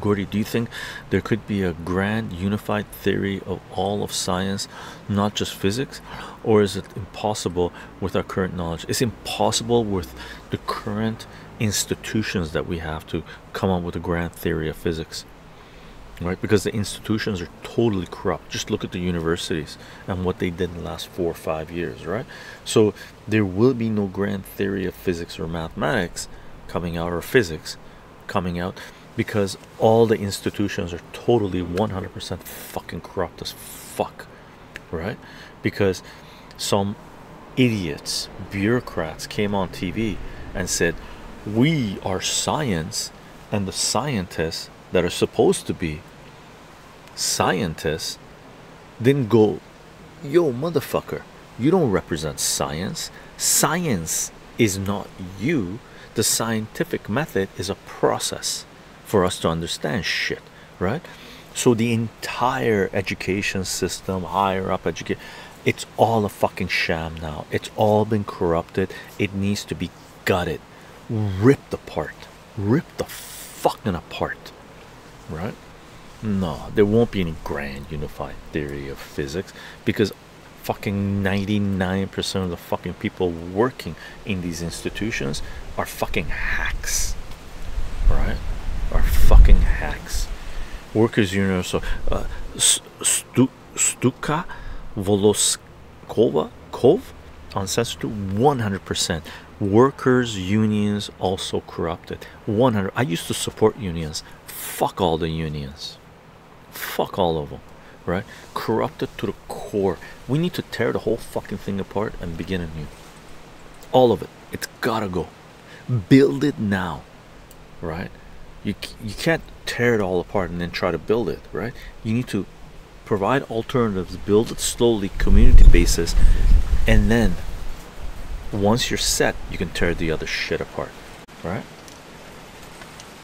Gordy, do you think there could be a grand unified theory of all of science, not just physics, or is it impossible with our current knowledge? It's impossible with the current institutions that we have to come up with a grand theory of physics, right? Because the institutions are totally corrupt. Just look at the universities and what they did in the last four or five years, right? So there will be no grand theory of physics or mathematics coming out, or physics coming out because all the institutions are totally 100% fucking corrupt as fuck, right? Because some idiots, bureaucrats came on TV and said, We are science, and the scientists that are supposed to be scientists didn't go, Yo, motherfucker, you don't represent science. Science is not you, the scientific method is a process for us to understand shit, right? So the entire education system, higher up education, it's all a fucking sham now. It's all been corrupted. It needs to be gutted, ripped apart, ripped the fucking apart, right? No, there won't be any grand unified theory of physics because fucking 99% of the fucking people working in these institutions are fucking hacks, right? Are fucking hacks. Workers' Union, so uh, Stuka Voloskova Kov on censorship 100%. Workers' unions also corrupted 100. I used to support unions. Fuck all the unions. Fuck all of them, right? Corrupted to the core. We need to tear the whole fucking thing apart and begin anew. All of it. It's gotta go. Build it now, right? You you can't tear it all apart and then try to build it, right? You need to provide alternatives, build it slowly, community basis, and then once you're set, you can tear the other shit apart, right?